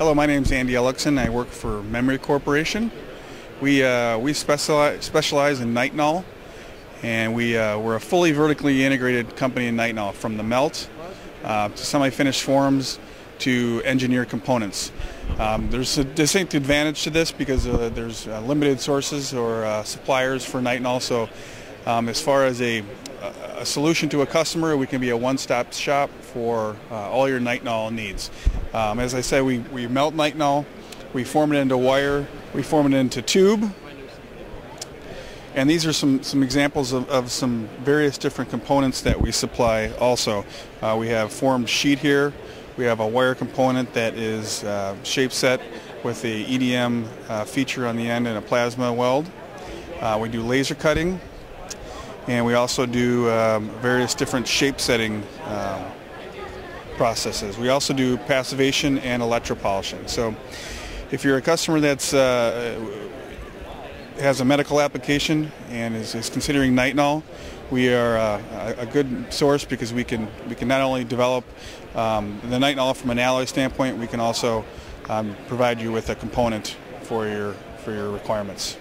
Hello, my name is Andy Ellicson. I work for Memry Corporation. We, uh, we specialize, specialize in nitinol, and we, uh, we're a fully vertically integrated company in nitinol, from the melt uh, to semi-finished forms to engineered components. Um, there's a distinct advantage to this because uh, there's uh, limited sources or uh, suppliers for nitinol. So um, as far as a, a, solution to a customer, we can be a one-stop shop for uh, all your nitinol needs. Um, as I said, we, we melt nitinol, we form it into wire, we form it into tube, and these are some, some examples of, of some various different components that we supply also. Uh, we have formed sheet here, we have a wire component that is uh, shape set with the EDM uh, feature on the end and a plasma weld. Uh, we do laser cutting, and we also do um, various different shape setting um, processes. We also do passivation and electropolishing. So if you're a customer that's uh, has a medical application and is, is considering nitinol, we are uh, a good source because we can we can not only develop um, the nitinol from an alloy standpoint, we can also um, provide you with a component for your for your requirements.